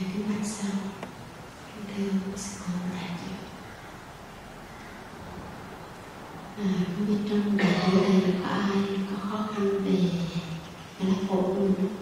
ngày thứ năm sau kính thưa sư cô đại diện à, không trong buổi lễ này ai có khó khăn về là phụ mình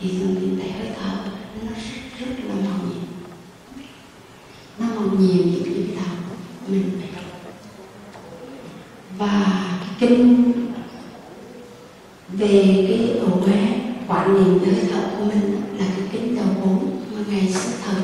thì dùng đến tay hơi thở nó rất rất là màu nhiệm. Nó màu nhiệm những cái tạo mình phải đọc và cái kinh về cái ổ quế quản niệm hơi thở của mình là cái kinh đầu bốn mà ngày sẽ thở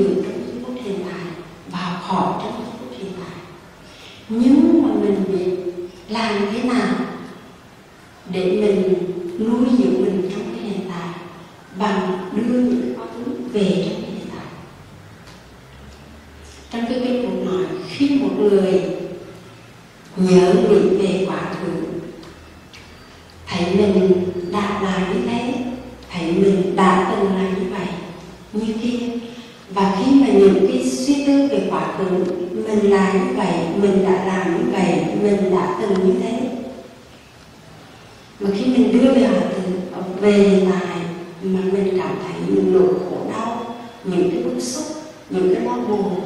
từ trong giây phút hiện tại và học hỏi trong giây phút hiện tại nhưng mà mình biết làm thế nào để mình nuôi dưỡng mình trong cái hiện tại bằng từ như thế. Mà khi mình đưa về hà từ về lại mà mình cảm thấy những nỗi khổ đau, những cái bức xúc, những cái lo buồn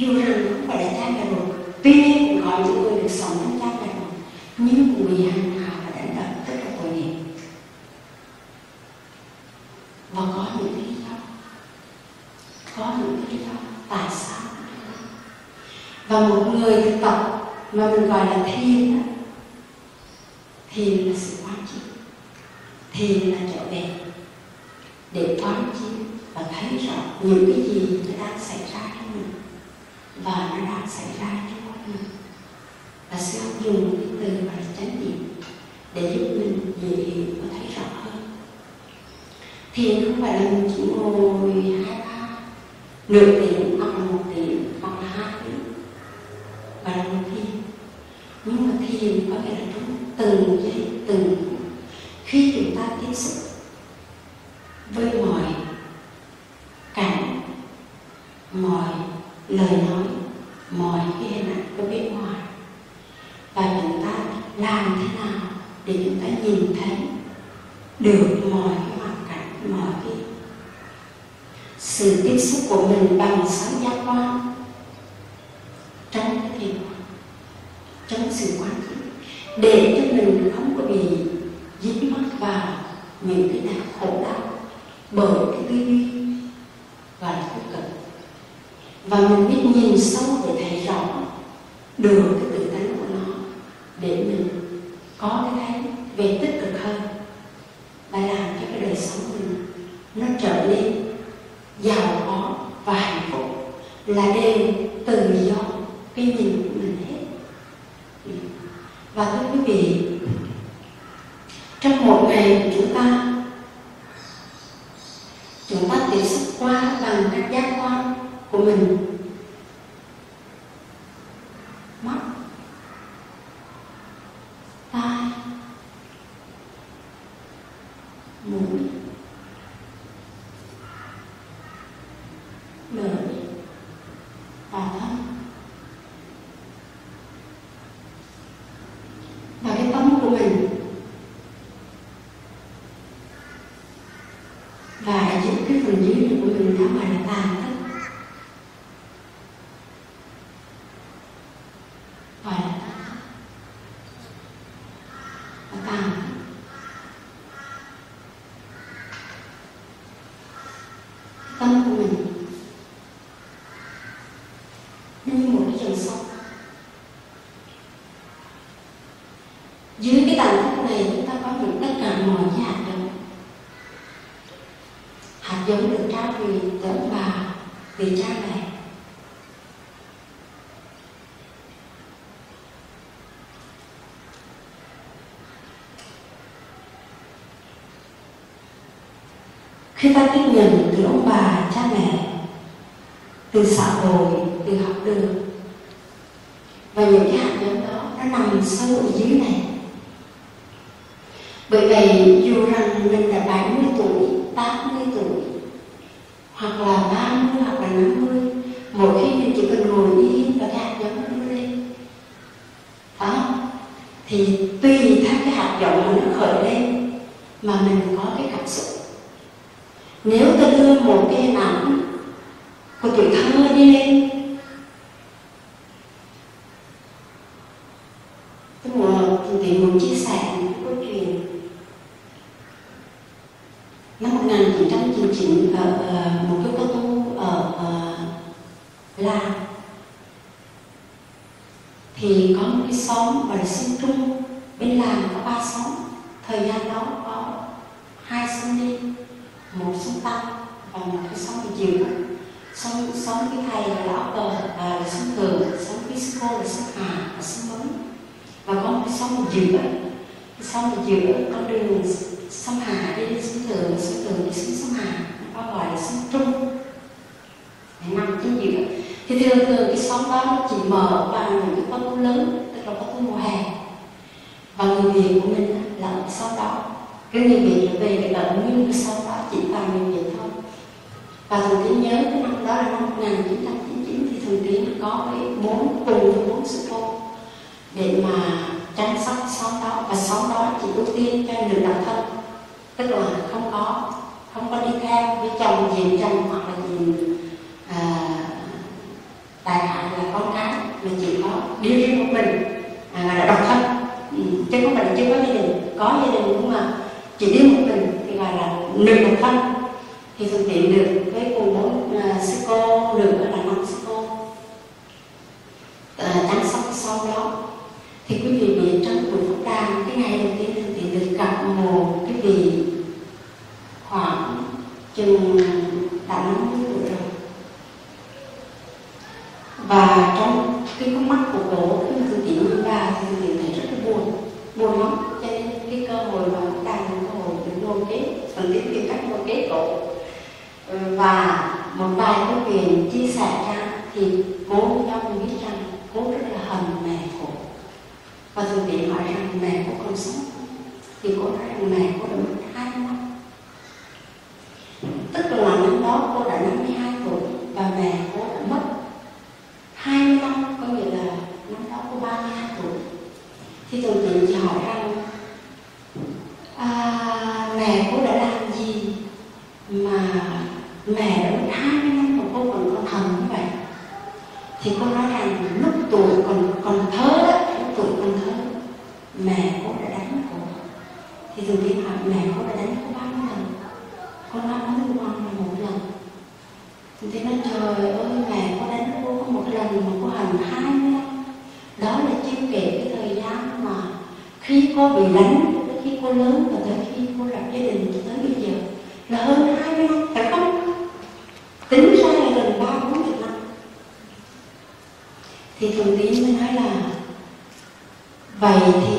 Dù rừng không phải là cha mẹ một, Tuy nhiên cũng có những người được sống trong cha mẹ một, Nhưng cũng bị hành hạ và đánh đập tất cả tội nghiệp. Và có những lý do Có những lý do tại sao? Và một người thực tập mà mình gọi là thiền đó thiền là sự quán chiếu thiền là trở về để quán chiếu và thấy rõ những cái gì nó đang xảy ra và nó đã xảy ra trong con người. Và sư ông dùng cái từ mà chánh niệm để giúp mình dễ hiểu và thấy rõ hơn. Thiền không phải là mình chỉ ngồi hai ba, nửa tiếng vì cha mẹ. Khi ta tiếp nhận từ ông bà, cha mẹ, từ xã hội, từ học đường, và những cái hạt giống đó nó nằm sâu ở dưới này. Bởi vậy, dù rằng mình đã 70 tuổi 80 và mình có cái cảm xúc. Nếu ta đưa một cái và trong cái con mắt của bố, khi mà dự tính chúng ta thì dự tính thấy rất là buồn. Buồn lắm. Cho nên cái cơ hội mà chúng ta những cơ hội để lôi kết, phần tiếp tìm cách lôi kết cổ ờ, và một vài cái chuyện chia sẻ ra thì cô cho mình biết rằng cô rất là hận mẹ cô. Và thường bị hỏi rằng mẹ cô còn sống thì cô nói rằng mẹ cô đã mất hai năm. 就等你好了 cô bị đánh tới khi cô lớn và tới khi cô lập gia đình tới bây giờ. Là hơn 20 năm, phải không? Tính ra là gần ba bốn chục năm. Thì thường tín mới nói là, vậy thì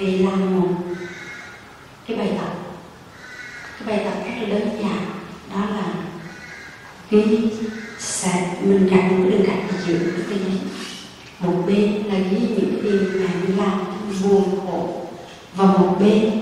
về làm một cái bài tập. Cái bài tập rất là đơn giản, đó là ghi sẽ mình gạch một cái đường gạch giữa cái giấy một bên là ghi những cái điều mà mình làm buồn khổ và một bên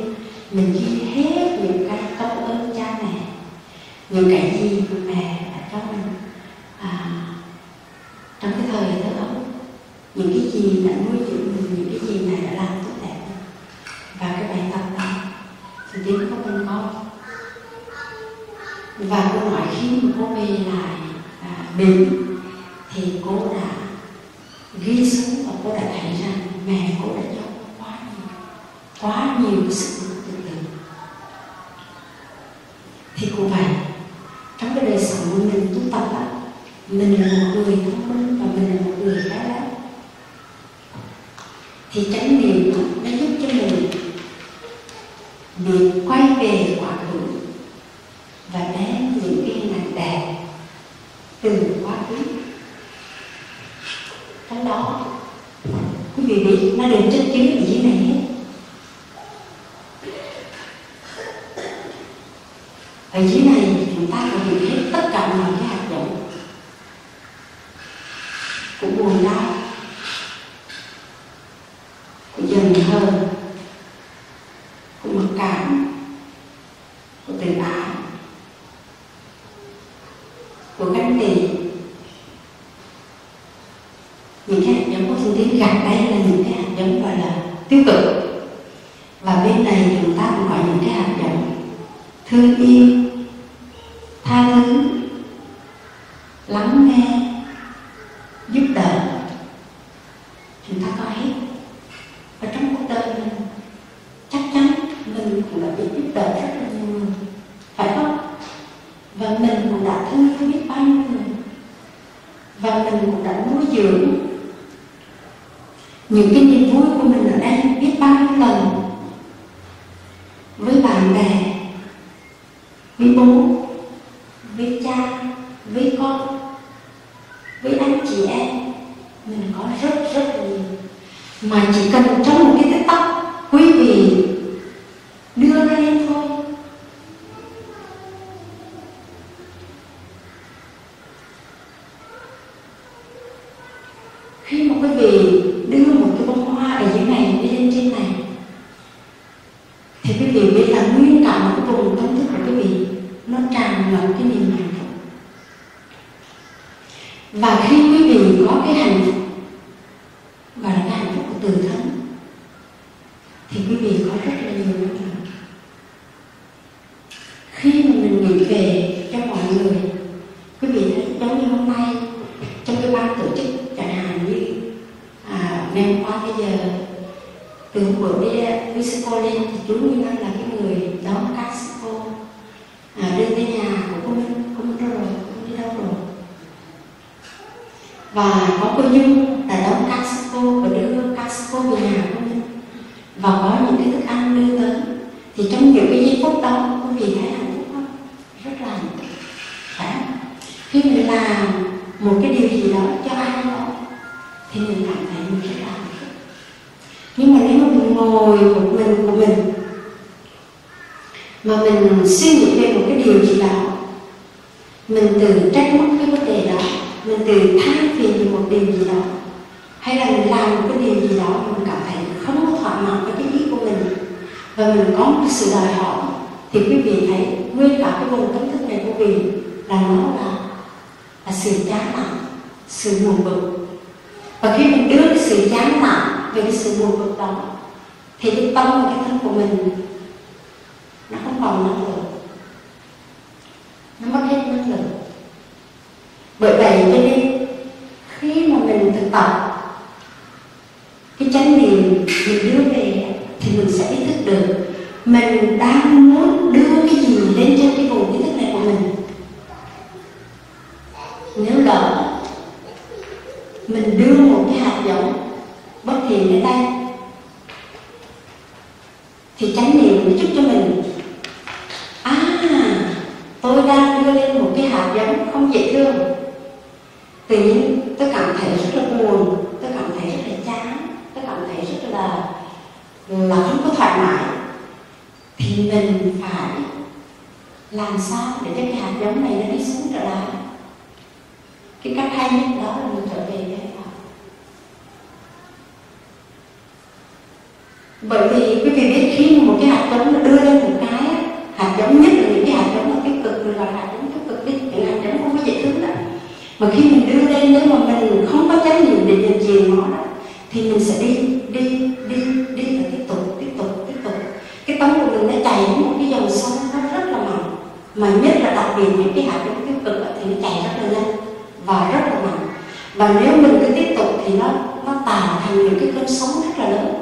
cái tấm của mình nó chảy một cái dòng sông nó rất là mạnh, mà nhất là đặc biệt những cái hạt giống tiêu cực thì nó chảy rất là nhanh và rất là mạnh. Và nếu mình cứ tiếp tục thì nó nó tạo thành những cái cơn sóng rất là lớn.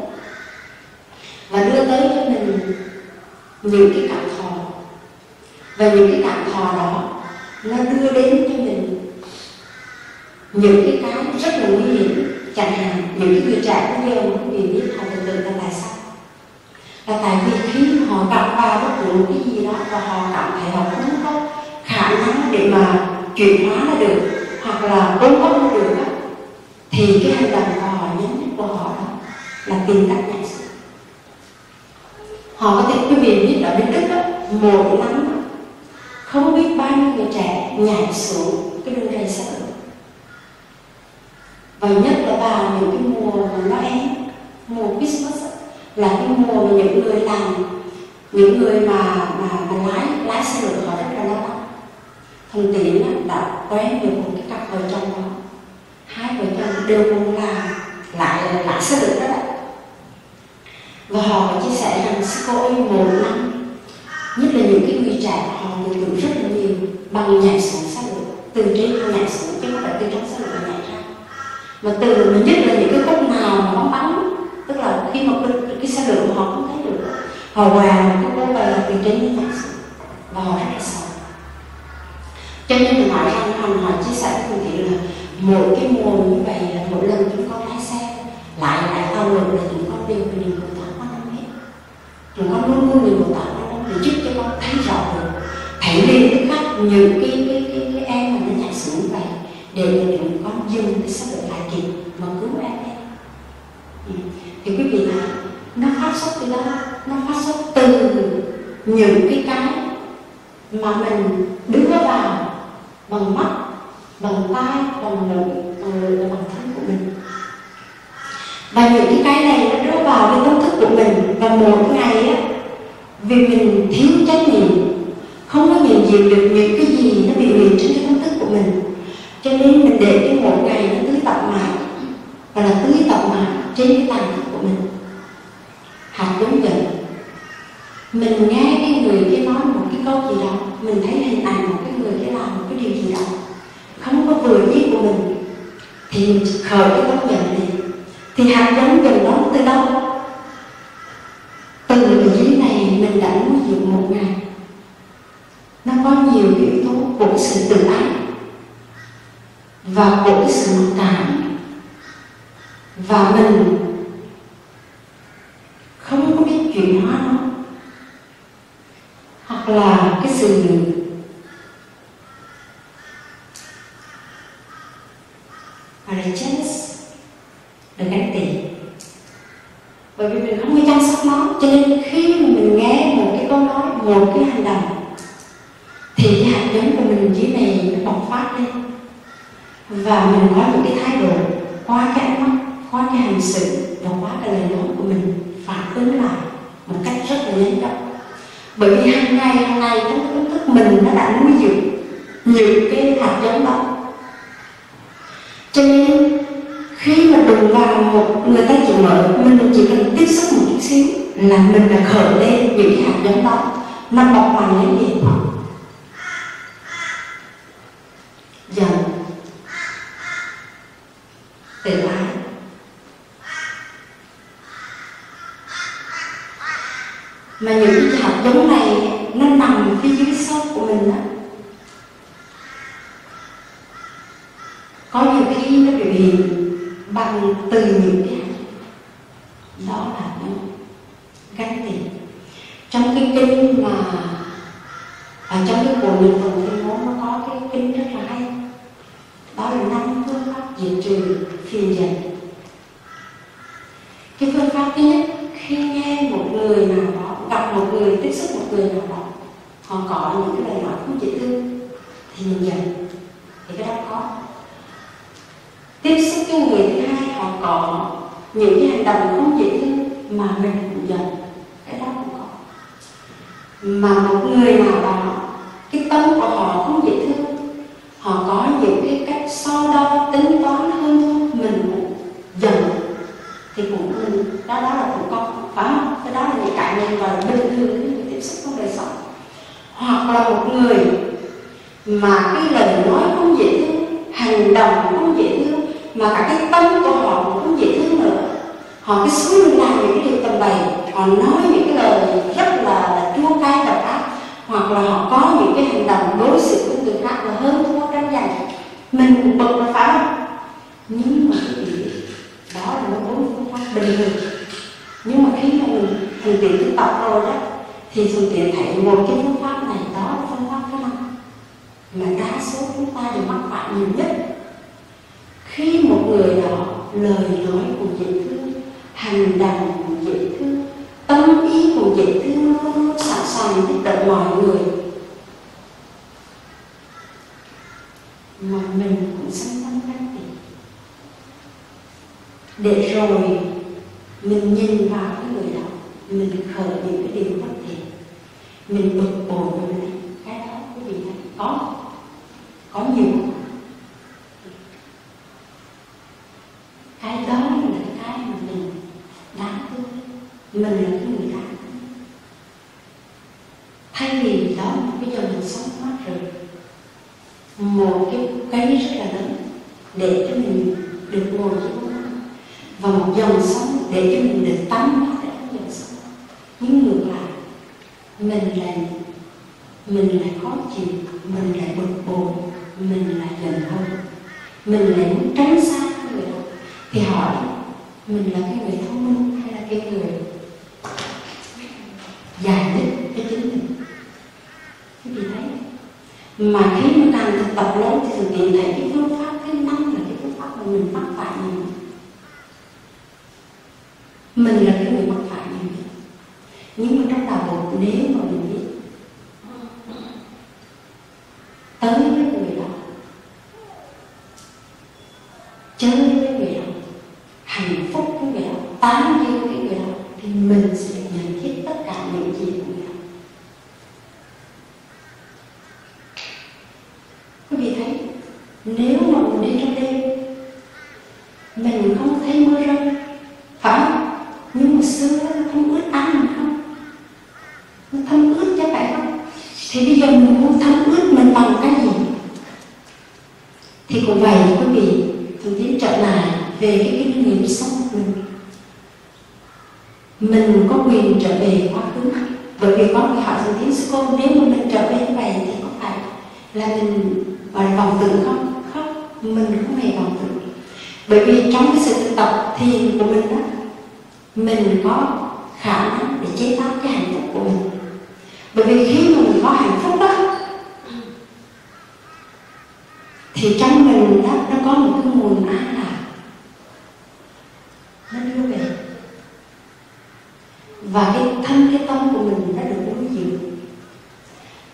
Và đưa tới cho mình những cái cảm thọ và những cái cảm thọ đó, nó đưa đến cho mình những cái cái rất là nguy hiểm, chẳng hạn, những cái người trẻ bây giờ mà quý biết họ tự tự là tại sao là tại vì khi họ gặp vào bất cứ một cái gì đó và họ cảm thấy họ không có khả năng để mà chuyển hóa nó được hoặc là cố góp nó được đó, thì cái hành động của họ nhấn nhất của họ đó là tìm cách nhận sự. Họ có thể quý vị biết ở bên đức đó một năm không biết bao nhiêu người trẻ nhảy xuống cái đường ray sợ và nhất là vào những cái mùa mà Noel mùa Christmas là cái mùa mà những người làm những người mà mà, mà lái lái xe lửa họ rất là lo lắng thằng tiến đã quen được một cái cặp vợ chồng đó. Hai vợ chồng đều cùng làm lại lái xe lửa đó. Và họ chia sẻ rằng sư cô ơi một năm nhất là những cái người trẻ họ tự tưởng rất là nhiều bằng nhảy xuống xe lửa. Từ trên nhảy xuống chứ không phải từ trong xe lửa nhảy ra. Mà từ nhất là những cái khúc nào mà bóng bắn tức là khi mà cái, cái xe lửa họ không thấy được họ hòa một cái đây về là từ trên nhảy xuống và họ rất là sợ. Cho nên mình hỏi rằng hành hỏi chia sẻ với quý vị là mỗi cái mùa như vậy là mỗi lần chúng con lái xe lại lại tàu lượt là chúng con đều bị điều tạo quan tâm hết. Chúng con luôn luôn điều tạo quan tâm để giúp cho con thấy rõ được thấy lên cái mắt những cái cái cái, cái em mà nó nhảy xuống vậy để cho chúng con dừng cái sắc lửa lại kịp mà cứu em ấy. Ừ. Thì quý vị thấy nó phát xuất từ đâu nó phát xuất từ những cái cái mà mình đưa vào bằng mắt, bằng tai, bằng bằng lưỡi bằng thân của mình. Và những cái cái này nó đưa vào cái tâm thức của mình. Và mỗi ngày á, vì mình thiếu trách nhiệm, không có nhận diện được những cái gì nó bị hiện trên cái tâm thức của mình. Cho nên mình để cái một ngày nó tưới tập mãi và là tưới tập mãi trên cái tàn thức của mình hạt giống vậy. Mình nghe cái người kia nói một cái câu gì đó, mình thấy hình ảnh một cái người kia làm một cái điều gì đó, không có vừa ý của mình, thì mình khởi cái gốc nhận đi thì hạt giống dần đó từ đâu? Từ cái dưới này mình đã nuôi dưỡng một ngày. Nó có nhiều yếu tố của cái sự tự ái và của cái sự mặc cảm. Và mình không có biết chuyển hóa nó hoặc là phương tiện thấy một cái phương pháp này, đó là phương pháp thế nào mà đa số chúng ta đều mắc phải nhiều nhất. Khi một người đó lời nói của dễ thương hành động của dễ thương tâm ý của dễ thương luôn luôn sẵn sàng giúp đỡ mọi người. Mà mình cũng sẵn tâm đắc để rồi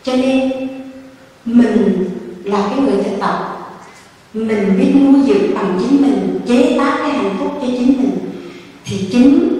cho nên, mình là cái người thực tập. Mình biết nuôi dưỡng bằng chính mình, chế tác cái hạnh phúc cho chính mình, thì chính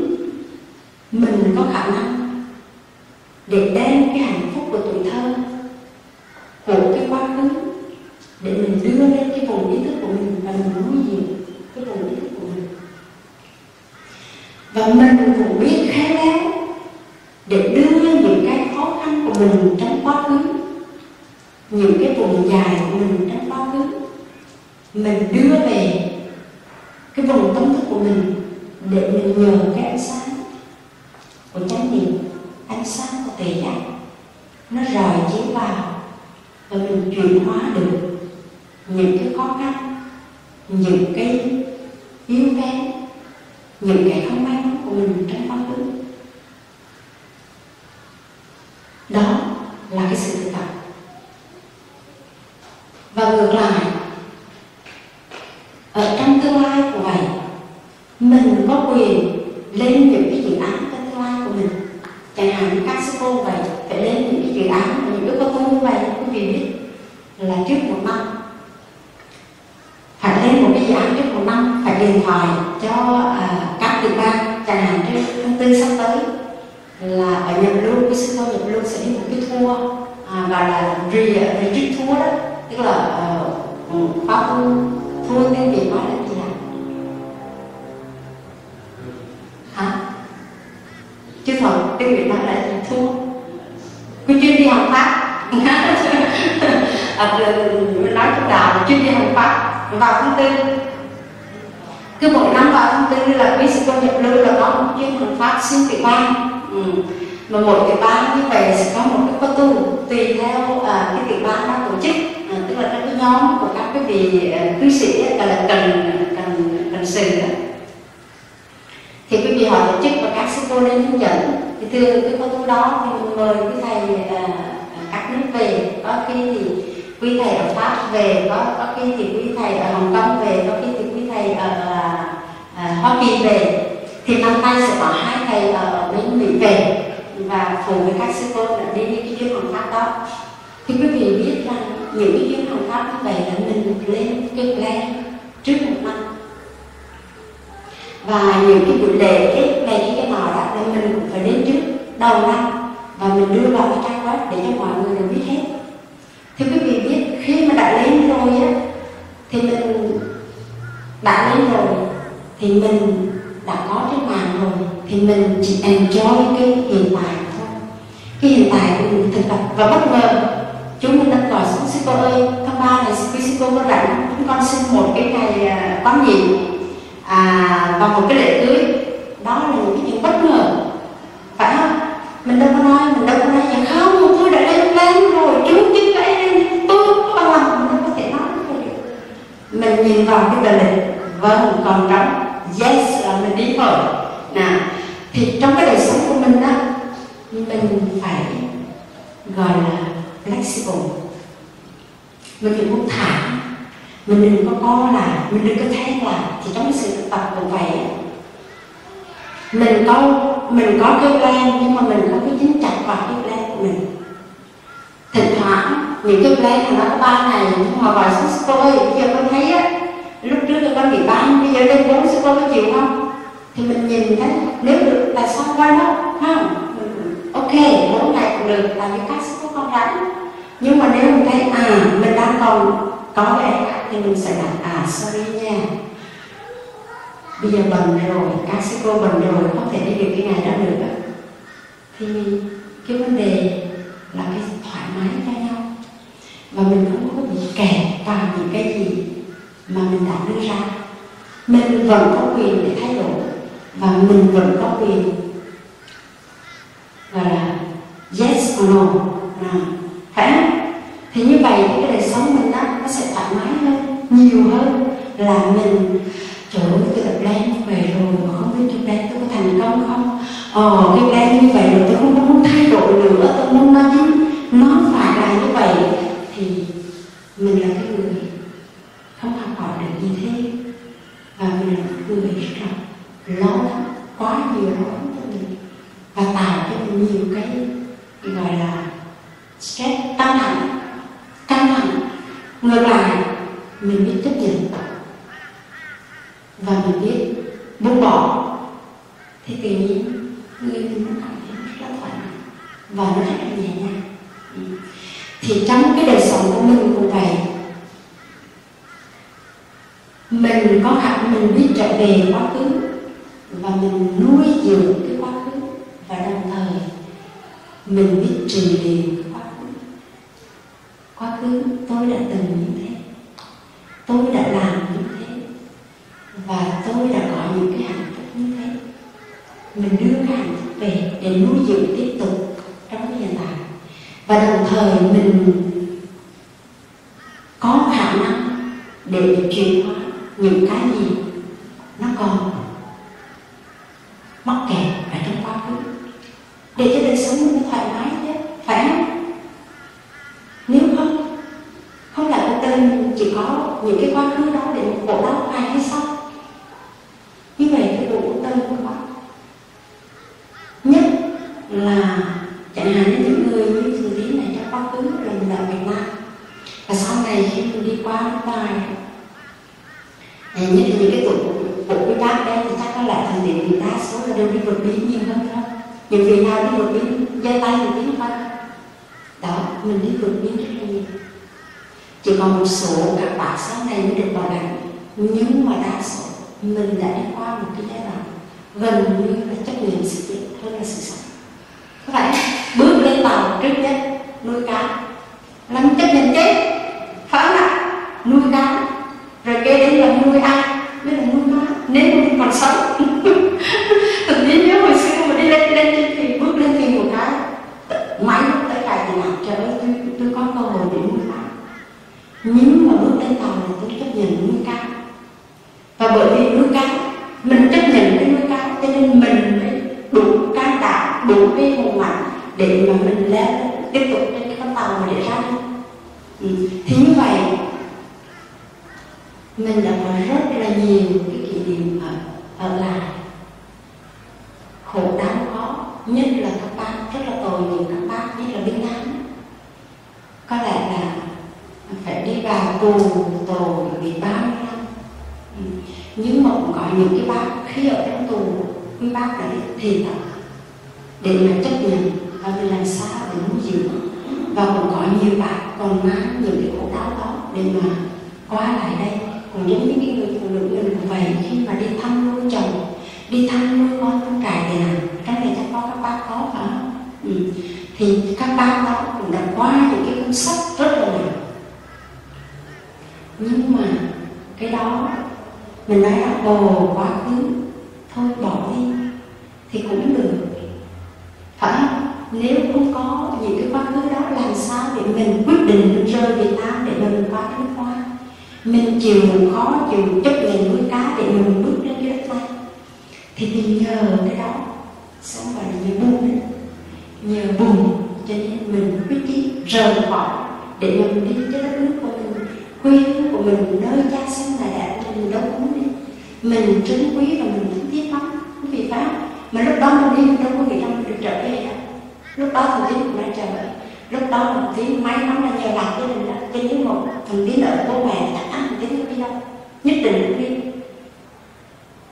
đã đến rồi thì mình đã có trên bàn rồi thì mình chỉ enjoy cái hiện tại thôi. Cái hiện tại của mình thực tập. Và bất ngờ chúng mình đang gọi xuống sư cô ơi tháng ba này quý sư cô có rảnh chúng con xin một cái ngày à, quán à, và một cái lễ cưới. Đó là những cái chuyện bất ngờ. Phải không? Mình đâu có nói mình đâu có nói gì. Không tôi đã lên lên rồi. Chúng chính lên tôi có bằng lòng mình đâu có thể nói được mình nhìn vào cái tờ lịch vâng còn đóng yes là mình đi rồi nè, thì trong cái đời sống của mình đó mình phải gọi là flexible. Mình đừng muốn thả. Mình đừng có co lại. Mình đừng có thay lại. Thì trong cái sự thực tập cũng vậy, mình có mình có cái plan, nhưng mà mình không có dính chặt vào cái plan của mình. Thỉnh thoảng, những cái plan là nó có ba ngày, nhưng mà vào xuống tôi ơi bây giờ con thấy á lúc trước là con bị ban bây giờ lên bốn sư cô có chịu không? Thì mình nhìn thấy, nếu được tại sao qua nó không? Ok, bốn ngày cũng được tại vì các sư cô con rảnh nhưng mà nếu mình thấy à mình đang còn có lẽ thì mình sẽ đặt à sorry nha. Bây giờ bận rồi, các sư cô bận rồi, không thể đi được cái ngày đó được thì cái vấn đề là cái thoải mái cho nhau. Và mình không có bị kẹt vào những cái gì mà mình đã đưa ra. Mình vẫn có quyền để thay đổi và mình vẫn có quyền gọi là yes or no. À, phải không? Thì như vậy thì cái đời sống mình đó nó sẽ thoải mái hơn nhiều hơn là mình trời ơi tôi tập đen về rồi mà không biết trong đen tôi có thành công không? Ờ cái plan như vậy rồi tôi không muốn thay đổi nữa tôi muốn nó nó phải là như vậy thì mình là cái người không học hỏi được gì thêm. Và mình là người rất là lo lắng quá nhiều lo lắng cho mình. Và tạo cho mình nhiều cái, gọi là, stress căng thẳng căng thẳng. Ngược lại, mình biết chấp nhận. Và mình biết buông bỏ. Thì tự nhiên, người mình nó cảm thấy rất là thoải mái và nó rất là nhẹ nhàng. Ừ. Thì trong cái đời sống của mình cũng vậy mình có khả mình biết trở về quá khứ và mình nuôi dưỡng cái quá khứ và đồng thời mình biết trị liệu quá khứ. Quá khứ, tôi đã từng như thế. Tôi đã làm như thế. Và tôi đã có những cái hạnh phúc như thế. Mình đưa cái hạnh phúc về để nuôi dưỡng tiếp tục trong cái hiện tại. Và đồng thời mình mình chịu khó chịu chấp nhận nuôi cá để mình bước lên cái đất này, thì mình nhờ cái đó sống rồi nhờ buông nhờ buồn cho nên mình quyết chí rời khỏi để mình đi tới đất nước của mình quê hương của mình nơi cha sinh là đã mình đâu muốn đi. Mình trân quý và mình kính thiết lắm. Quý vị pháp mà lúc đó mình đi mình đâu có nghĩ rằng mình được trở về đâu. Lúc đó đi mình đã trở về lúc đó thằng tiến máy nắm là dè đặt với mình đó cho nên một thằng tiến ở bố mẹ chắc ăn thằng tiến đi đâu? Nhất định được đi.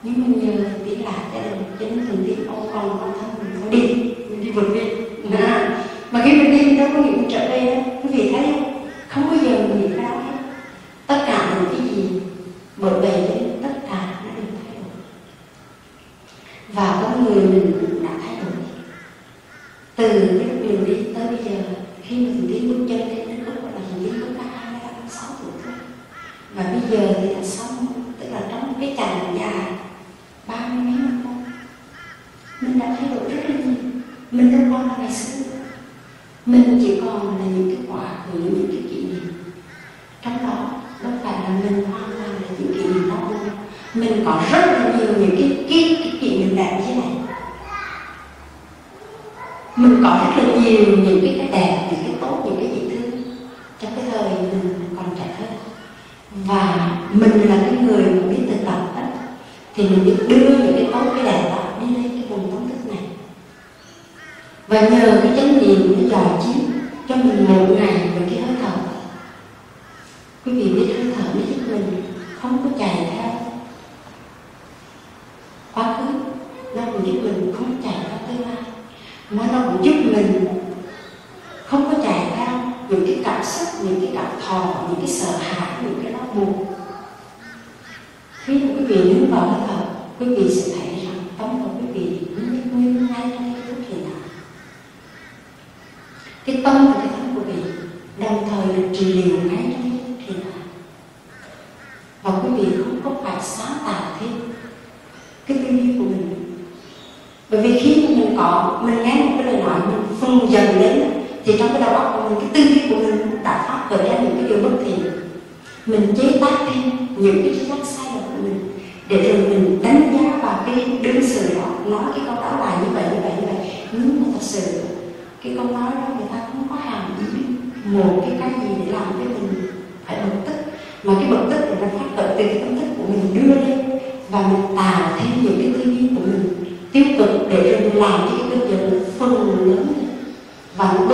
Nhưng mình nhờ thằng tiến làm gia đình cho nên thằng tiến ông con con thân mình thôi đi. Mình đi vượt đi nè dạ. mà cái bậc thức thì nó phát khởi từ cái tâm thức của mình đưa lên và mình tạo thêm những cái tư duy của mình tiêu cực để rồi mình làm những cái tư duy phân lớn và nó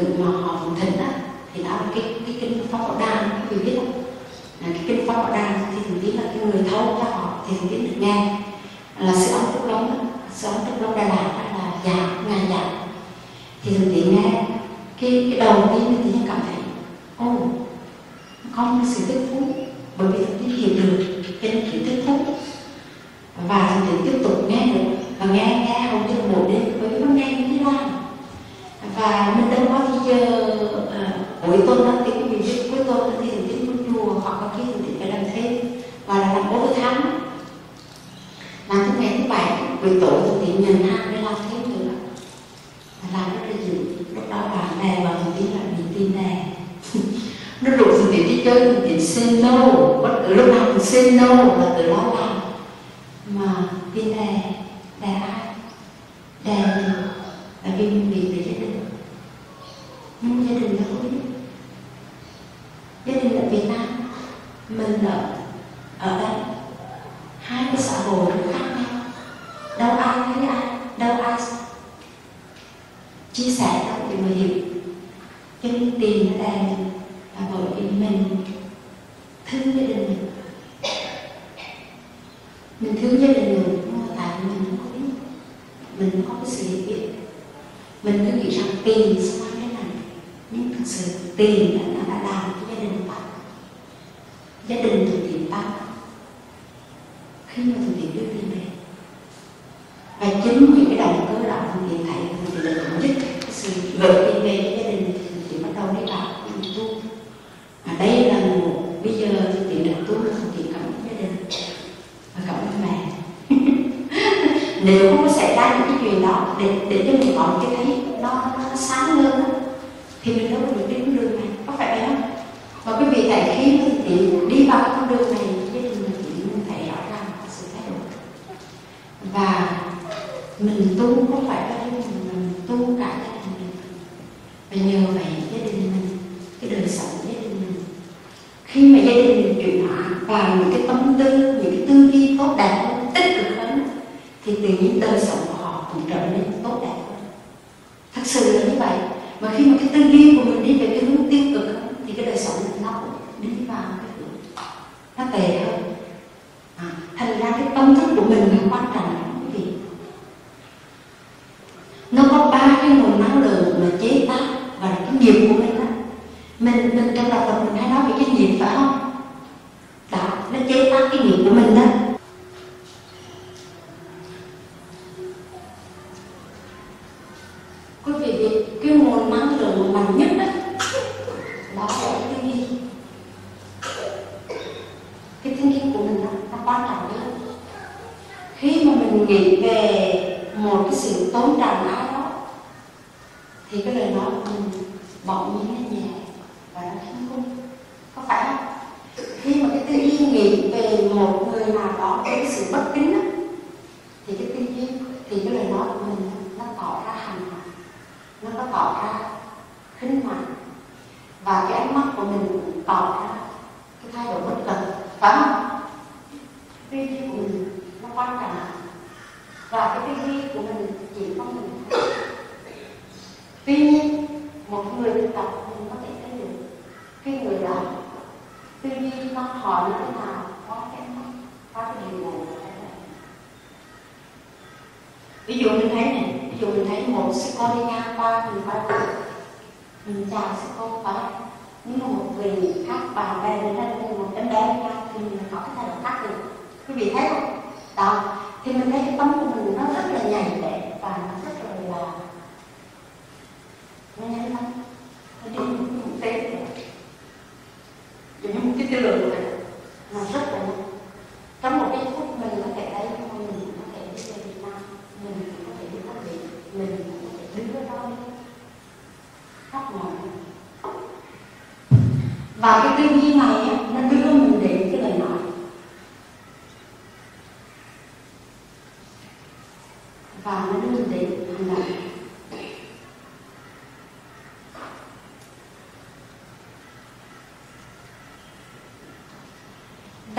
từ mà họ thỉnh á thì đó là cái cái kinh pháp bảo đan quý vị biết không? Là cái kinh pháp bảo đan thì thường tiến là cái người thâu cho họ thì thường tiến được nghe là sư ông trúc long sư ông trúc long đà lạt là già ngài già. Thì thường tiến nghe cái, cái đầu tiên thì thằng cảm thấy ô oh, con sự tích phúc mình mình trong đầu mình hay nói về kinh nghiệm phải không?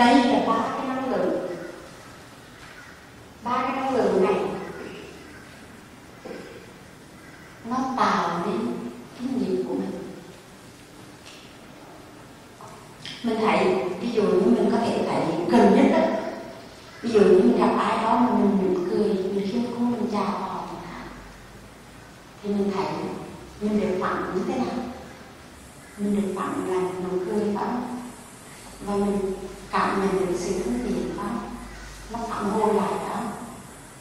Đây là ba cái năng lượng ba cái năng lượng này nó tạo nên cái nghiệp của mình mình thấy ví dụ như mình có thể thấy gần nhất đó ví dụ như mình gặp ai đó mà mình mỉm cười mình khiêm cung mình chào họ thì mình thấy mình được phản như thế nào mình được phản là nụ cười phải không và mình cảm nhận được sự thân thiện phải không nó phản hồi lại đó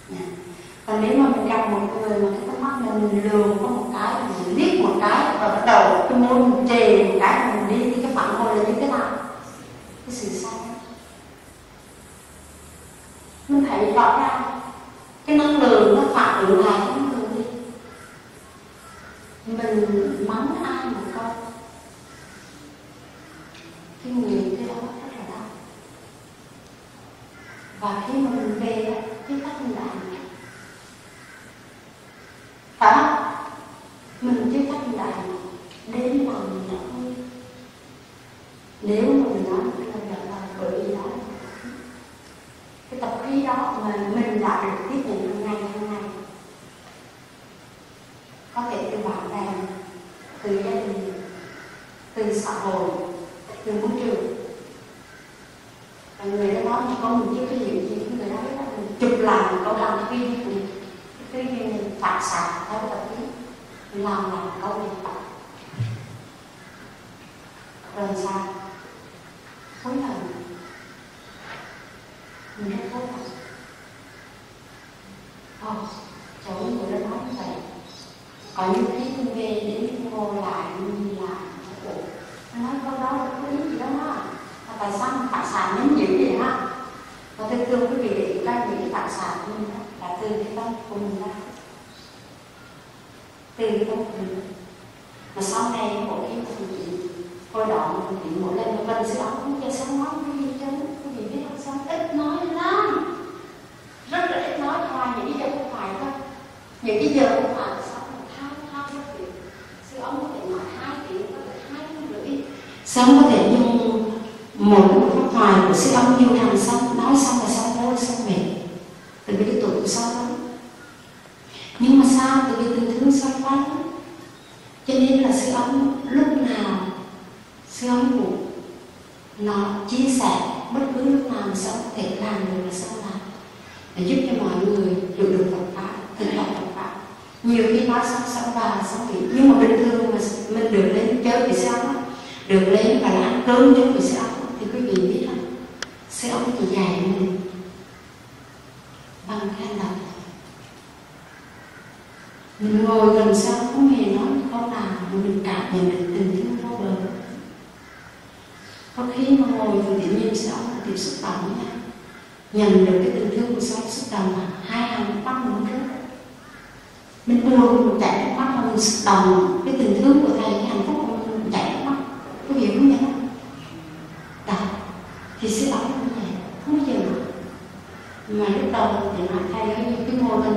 yeah. còn nếu mà mình gặp một người mà cái con mắt là mình lường có một cái mình liếc một cái và bắt đầu cái môi mình chề một cái mình đi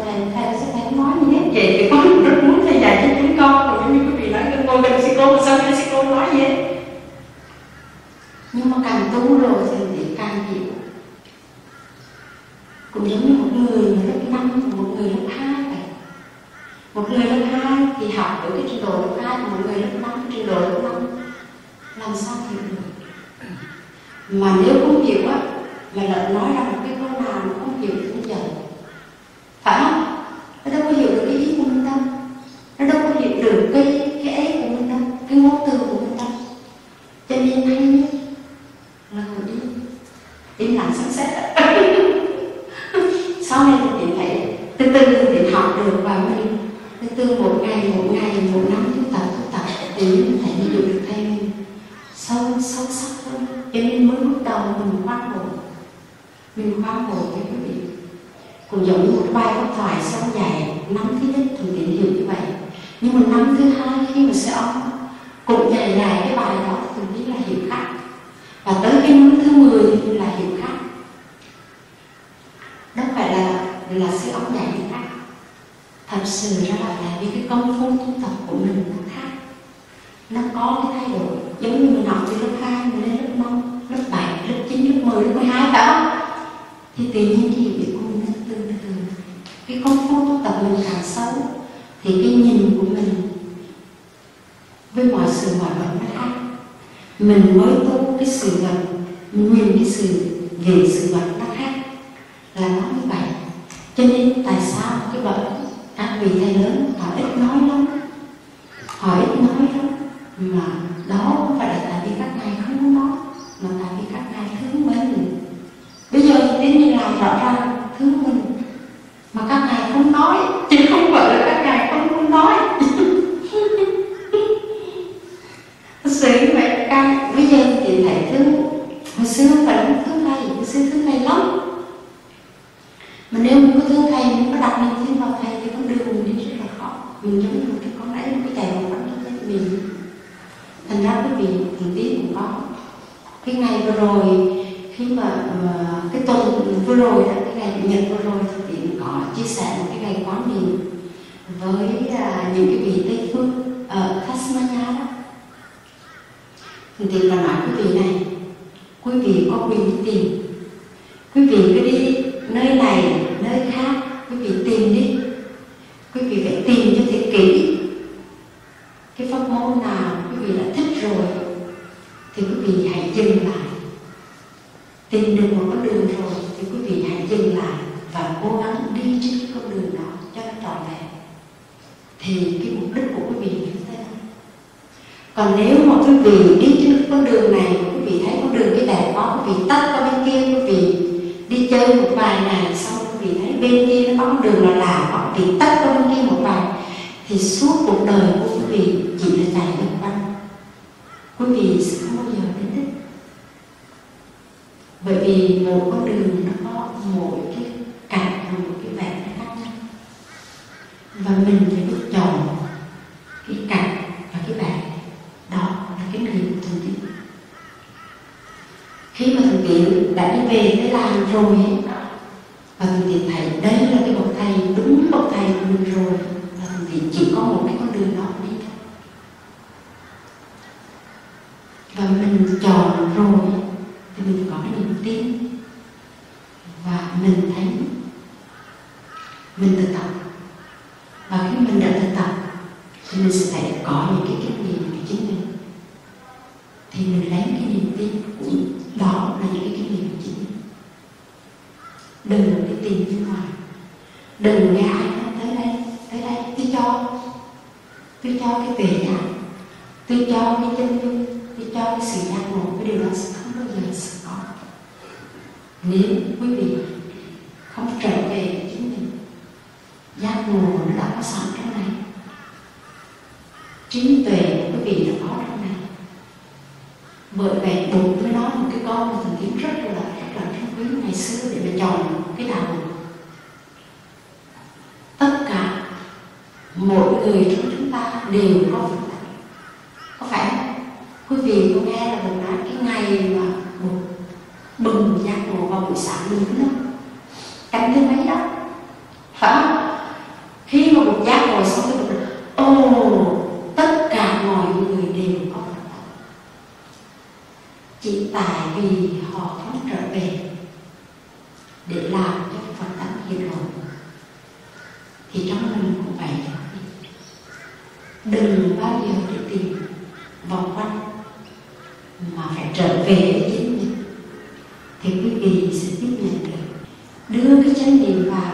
cứ ngồi quý vị này. Quý vị có quyền tìm. Quý vị cứ đi nơi này, nơi khác, quý vị tìm đi. Quý vị phải tìm cho thật kỹ. Cái pháp môn nào quý vị đã thích rồi, thì quý vị hãy dừng lại. Tìm được một con đường rồi, thì quý vị hãy dừng lại và cố gắng đi trên con đường đó cho nó trọn vẹn. Thì cái còn nếu mà quý vị đi trên con đường này, quý vị thấy con đường cái đẹp đó quý vị tắt qua bên kia, quý vị đi chơi một vài ngày sau quý vị thấy bên kia nó có đường là lạ đó quý vị tắt qua bên kia một vài, thì suốt cuộc đời của quý vị chỉ là chạy vòng quanh. Quý vị sẽ không bao giờ đến đích. Bởi vì một con đường nó có mỗi cái cảnh và một cái vẻ khác nhau. Và mình phải được chọn làm rồi. Và mình nhìn thấy đấy là cái bậc thầy, đúng bậc thầy của mình rồi. Và mình thì chỉ có một cái con đường đó đi và mình chọn rồi. đừng đi tìm bên ngoài. Đừng nghe ai tới đây tới đây. Tôi cho. Tôi cho cái tiền nhãn tôi cho cái chân dung. Tôi cho cái sự giác ngộ cái điều đó sẽ không bao giờ sẽ có. Nếu để chính thì quý vị sẽ tiếp nhận được. Đưa cái chánh niệm vào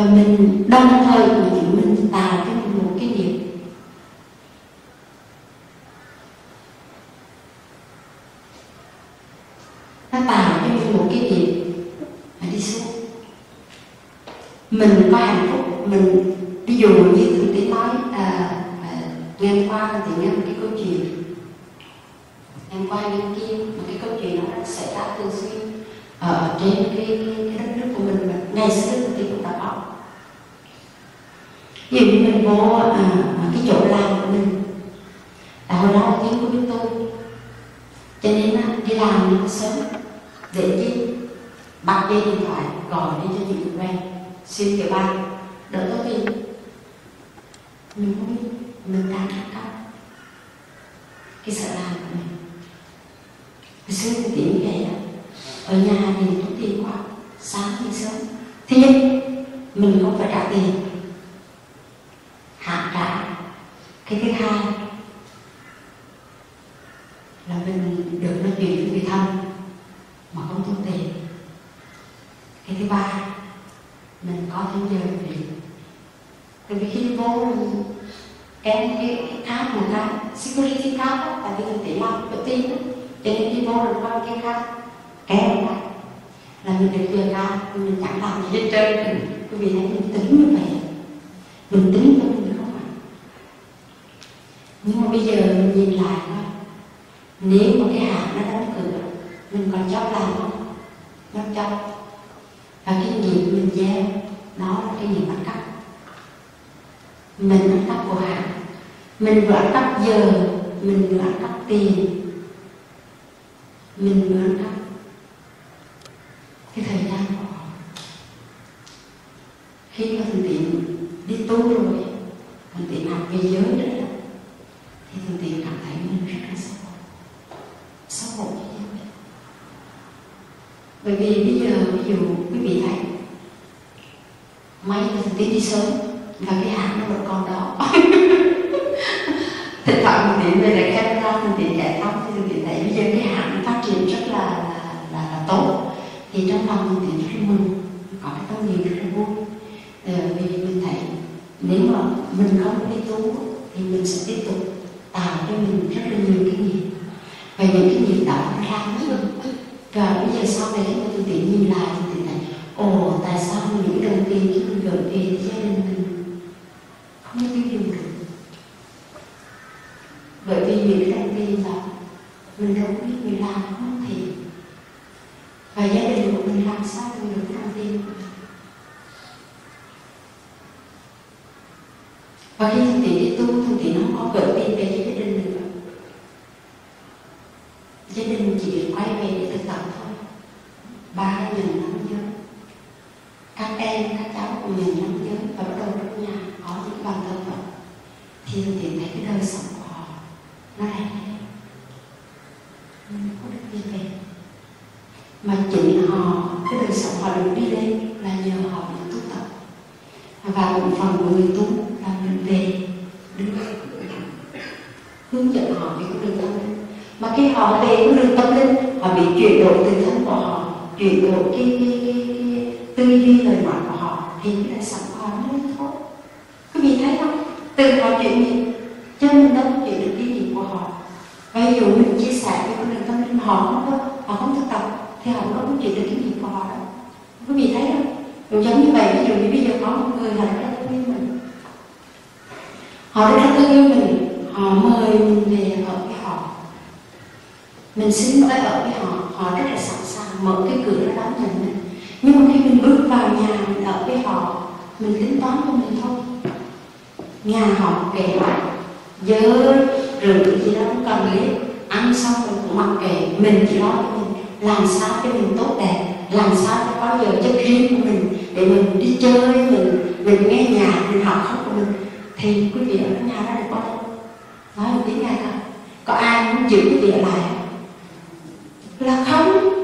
và mình đồng thời cũng chính mình tạo cái một cái nghiệp nó tạo cái một cái nghiệp mà đi xuống. Mình có sớm. Dễ chi bắt dây điện thoại, gọi đi cho chị quen xin cái ba đợi có tin một coi cái khác kém khác là mình được việc ra mình chẳng làm gì hết trơn. Vì thế mình tính như vậy. Mình tính cho mình không ạ nhưng mà bây giờ mình nhìn lại đó, nếu mà cái hạt nó đóng cửa mình còn cho làm không? Nó cho, và cái nghiệp mình gieo nó là cái nghiệp bắt cắp mình bắt cắp của hạt. Mình vừa ăn cắp giờ mình vừa ăn cắp tiền. And. đến khi mình gửi gia đình không tin mình bởi vì những cái hành vi đó mình đâu biết mình làm không và gia đình của mình làm sao được cái hành và khi thằng đi tu thằng nó không gửi tin về cho gia đình gia đình chỉ quay về để thực tập thôi. Ba mình nhiều nam giới và bắt đầu trong nhà có những đoàn thân vật thì mình nhìn thấy cái đời sống của họ nó đẹp mình không được nhìn về mà chính họ cái đời sống họ được đi lên là nhờ họ được tu tập. Và một phần của người tu là mình về đứng hướng dẫn họ về con đường tâm linh. Mà khi họ về con đường tâm linh họ bị chuyển đổi từ thân của họ chuyển đổi cái, cái, cái, cái tư duy lời nói thì cái sẵn họ lên thôi. Quý vị thấy không? Từ họ chuyện gì, cho nên đâu chịu được cái gì của họ. Và ví dụ mình chia sẻ với con đường tâm linh họ không có họ không thực tập thì họ không có chuyển được cái gì của họ đâu. Quý vị thấy không? Cũng giống như vậy ví dụ như bây giờ có một người là rất thương yêu mình. Họ rất thương yêu mình họ mời mình về ở với họ. Mình xin tới ở với họ họ rất là sẵn sàng mở cái cửa ra đón nhận mình nhưng mà khi mình bước vào nhà mình ở với họ mình tính toán của mình thôi. Nhà họ kệ dơ rượu gì đó không cần biết ăn xong rồi cũng mặc kệ. Mình chỉ lo cho mình, làm sao cho mình tốt đẹp? Làm sao cho có giờ chất riêng của mình để mình đi chơi mình? Mình nghe nhạc, mình học khóc của mình. Thì quý vị ở nhà đó được bao nói một tiếng nghe không có ai muốn giữ quý vị lại là không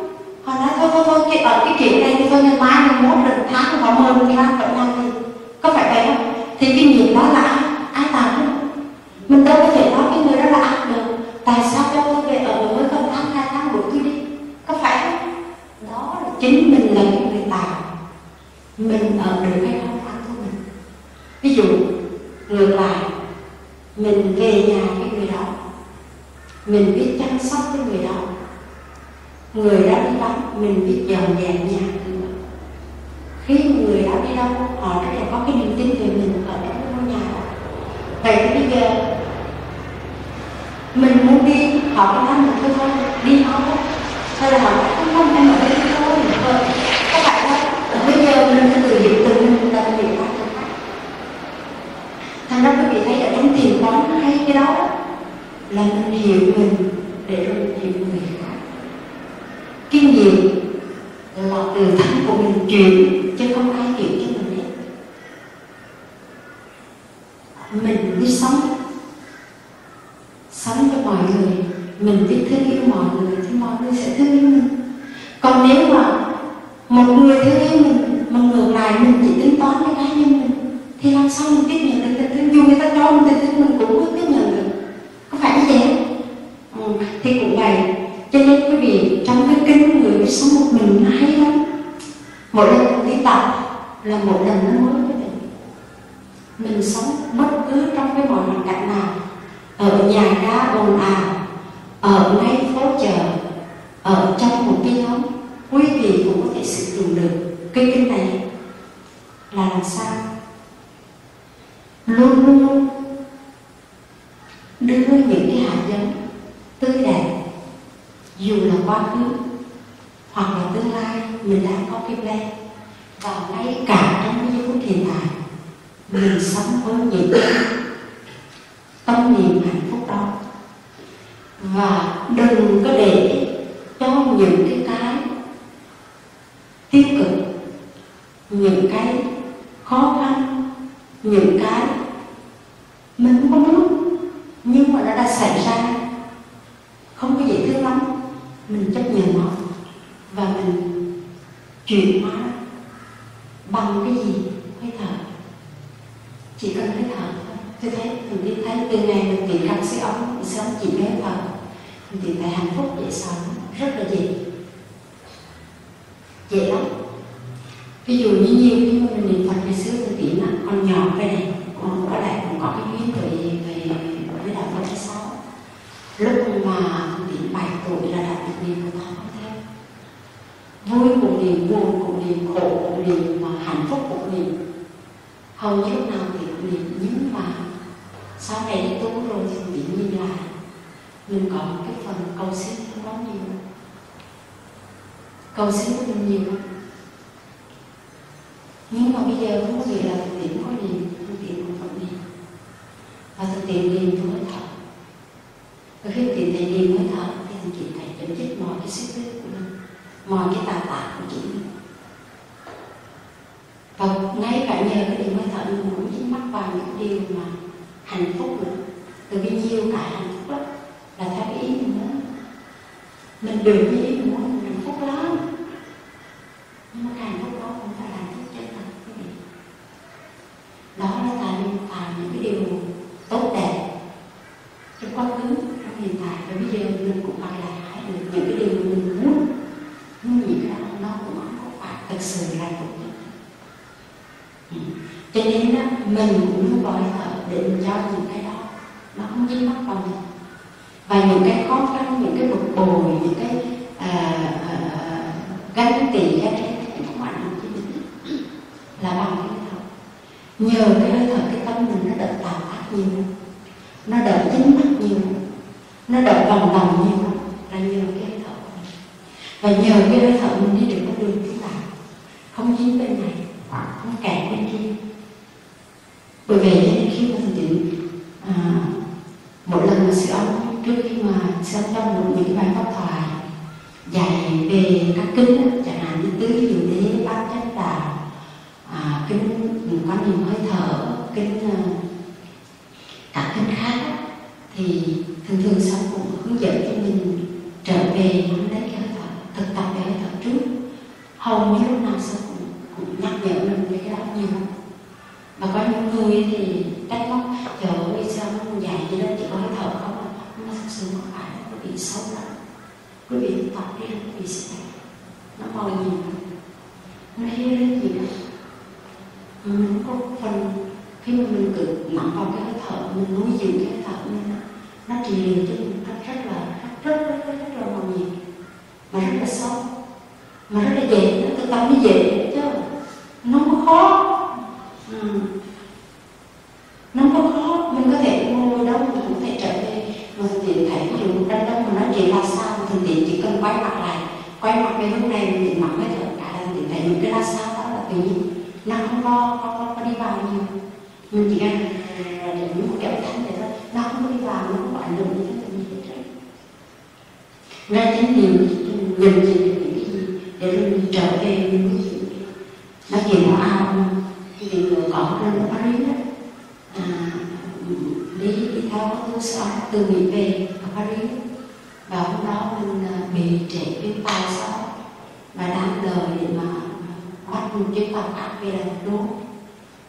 nói thôi thôi thôi, cái ờ, ở cái kiểu này thì thôi ngày mai mình mốt được tháng có mời mình ra vẫn năm thì có phải vậy không? Thì cái nghiệp đó là ai ai tạo đó mình đâu có thể nói cái người đó là ác được. Tại sao cho tôi về ở mới có tháng hai, tháng đuổi tôi đi? Có phải không? Đó là chính mình là cái người tạo mình ở được hay không ăn của mình. Ví dụ ngược lại mình về nhà cái người đó. Mình biết chăm sóc cái người đó người đã đi đâu, mình biết dọn dẹp nhà cửa. Khi người đã đi đâu, họ đã có cái niềm tin về mình ở trong ngôi nhà đó vậy thì bây giờ, mình muốn đi, họ có nói mình thôi thôi, đi thôi. Thôi là họ nói không không em ở đây thôi thôi có phải không? Bây giờ mình phải tự hiểu tự mình là mình hiểu thành ra quý vị thấy ở trong tiền bóng hay cái đó. Là mình hiểu mình để rồi mình hiểu người khác nay bạn nhờ cái điều hơi thận mình cũng chính mắc vào những điều mà hạnh phúc nữa. Từ vì nhiều cả hạnh phúc lắm, là theo cái ý mình nữa mình được như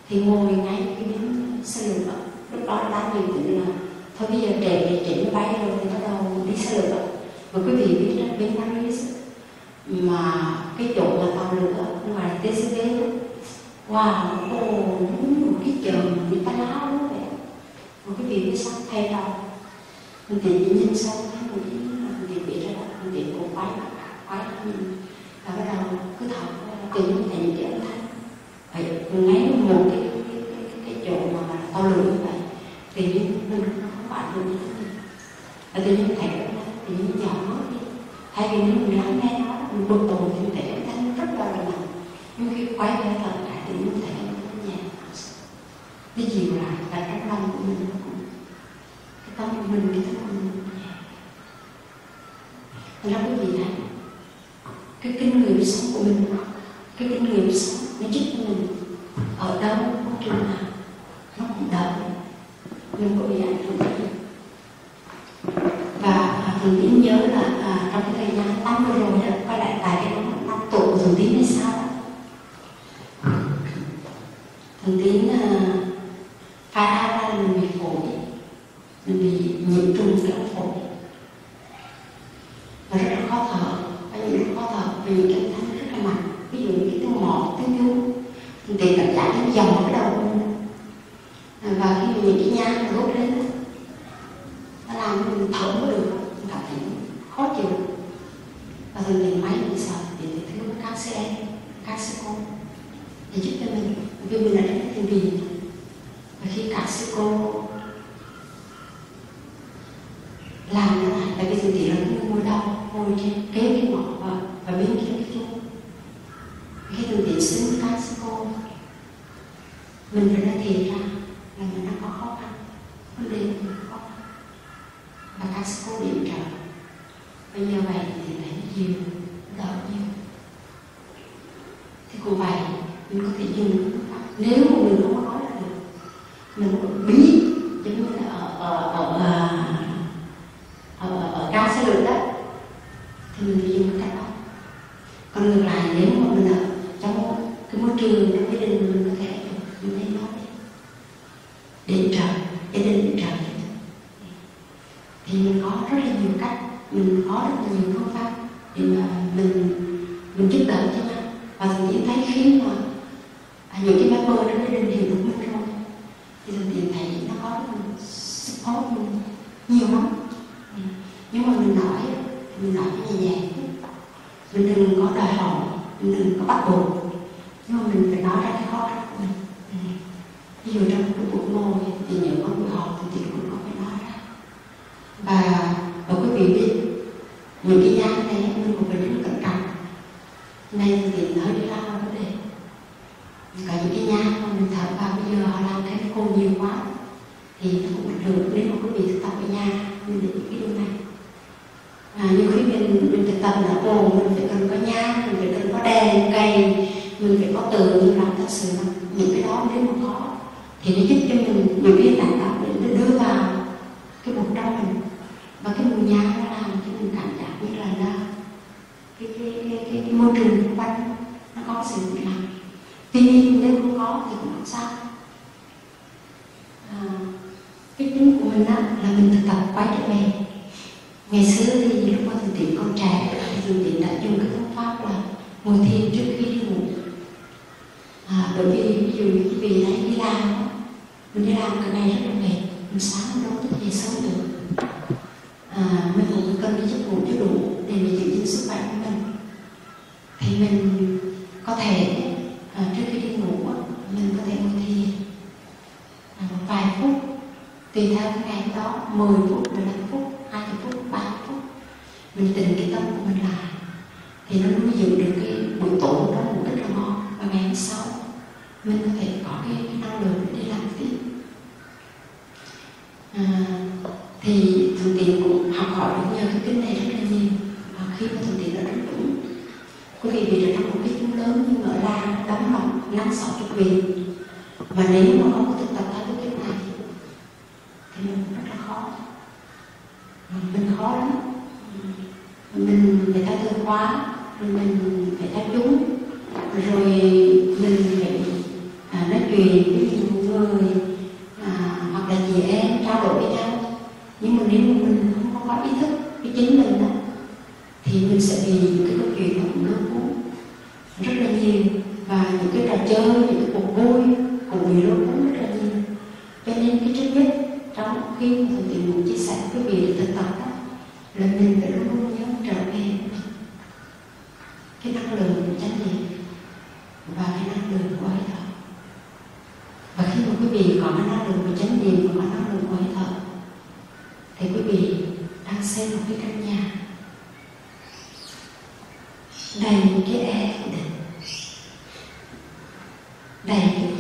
thì ngồi ngay cái đến xe lửa lúc đó đã nhiều tính là thôi bây giờ để để máy bay rồi thì bắt đầu đi xe lửa mà quý vị biết đó, bên Paris mà cái chỗ mà tàu lửa ngoài TCB wow nó đúng một cái chợ người ta láo luôn vậy mà cái việc biết sắp thay đầu mình tìm những nhân sâu thấy một cái mình tìm biết ra mình tìm cổ quái quái và bắt đầu cứ thở tìm thấy những cái ngay một cái cái, cái, chỗ mà bạn to lớn như vậy. Thì nhiên mình nó không phải được như thế và tự nhiên thấy đó tự nhiên nhỏ đi. Hay vì mình lắng nghe nó mình bực bội thì mình thấy rất là lặng nhưng khi quay lại thật lại thì mình thấy nó nhẹ Đi dịu lại và cái tâm của mình nó cũng cái tâm của mình cái tâm của mình nó nhẹ nó cái gì này cái kinh nghiệm sống của mình cái kinh nghiệm sống Thank you. nên có bắt buộc năng lực của chánh niệm và năng lực của thở thì quý vị đang xem một cái căn nhà. Đầy những cái e của đầy những